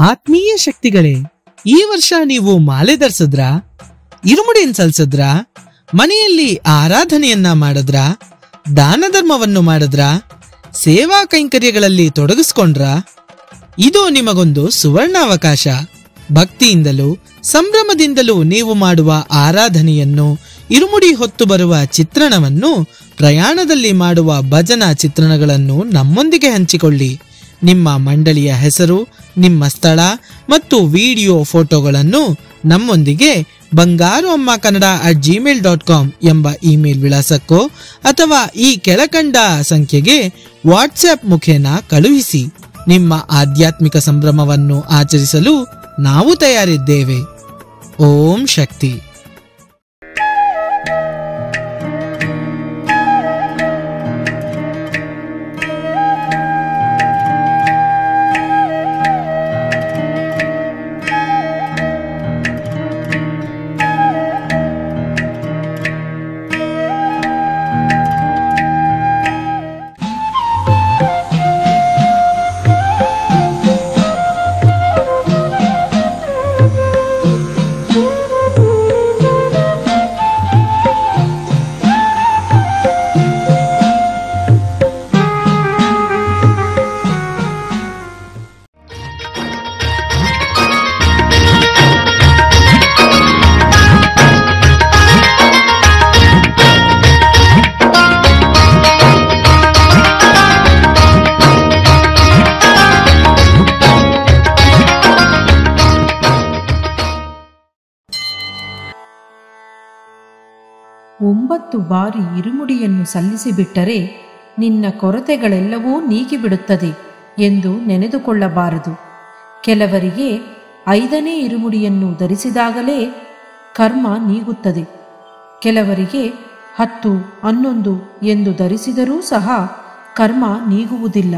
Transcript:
ಆತ್ಮೀಯ ಶಕ್ತಿಗಳೇ ಈ ವರ್ಷ ನೀವು ಮಾಲೆ ಧರಿಸಿದ್ರ? ಇರುಮುಡಿಯನ್ನು ಸಲ್ಸಿದ್ರ? ಮನೆಯಲ್ಲಿ ಆರಾಧನೆಯನ್ನ ಮಾಡಿದ್ರ? ದಾನ ಧರ್ಮವನ್ನು ಮಾಡಿದ್ರ? ಸೇವಾ ಕೈಂಕರ್ಯಗಳಲ್ಲಿ ತೊಡಗಿಸ್ಕೊಂಡ್ರ? ಇದು ನಿಮಗೊಂದು ಸುವರ್ಣಾವಕಾಶ. ಭಕ್ತಿಯಿಂದಲೂ ಸಂಭ್ರಮದಿಂದಲೂ ನೀವು ಮಾಡುವ ಆರಾಧನೆಯನ್ನು, ಇರುಮುಡಿ ಹೊತ್ತು ಬರುವ ಚಿತ್ರಣವನ್ನು, ಪ್ರಯಾಣದಲ್ಲಿ ಮಾಡುವ ಭಜನಾ ಚಿತ್ರಣಗಳನ್ನು ನಮ್ಮೊಂದಿಗೆ ಹಂಚಿಕೊಳ್ಳಿ. ನಿಮ್ಮ ಮಂಡಳಿಯ ಹೆಸರು, ನಿಮ್ಮ ಸ್ಥಳ ಮತ್ತು ವಿಡಿಯೋ ಫೋಟೋಗಳನ್ನು ನಮ್ಮೊಂದಿಗೆ Bangaru Amma Kannada at Gmail dot com ಎಂಬ ಇಮೇಲ್ ವಿಳಾಸಕ್ಕೋ ಅಥವಾ ಈ ಕೆಳಕಂಡ ಸಂಖ್ಯೆಗೆ ವಾಟ್ಸ್ಆ್ಯಪ್ ಮುಖೇನ ಕಳುಹಿಸಿ. ನಿಮ್ಮ ಆಧ್ಯಾತ್ಮಿಕ ಸಂಭ್ರಮವನ್ನು ಆಚರಿಸಲು ನಾವು ತಯಾರಿದ್ದೇವೆ. ಓಂ ಶಕ್ತಿ. ಒಂಬತ್ತು ಬಾರಿ ಇರುಮುಡಿಯನ್ನು ಸಲ್ಲಿಸಿಬಿಟ್ಟರೆ ನಿನ್ನ ಕೊರತೆಗಳೆಲ್ಲವೂ ನೀಗಿಬಿಡುತ್ತದೆ ಎಂದು ನೆನೆದುಕೊಳ್ಳಬಾರದು. ಕೆಲವರಿಗೆ ಐದನೇ ಇರುಮುಡಿಯನ್ನು ಧರಿಸಿದಾಗಲೇ ಕರ್ಮ ನೀಗುತ್ತದೆ. ಕೆಲವರಿಗೆ ಹತ್ತು, ಹನ್ನೊಂದು ಎಂದು ಧರಿಸಿದರೂ ಸಹ ಕರ್ಮ ನೀಗುವುದಿಲ್ಲ.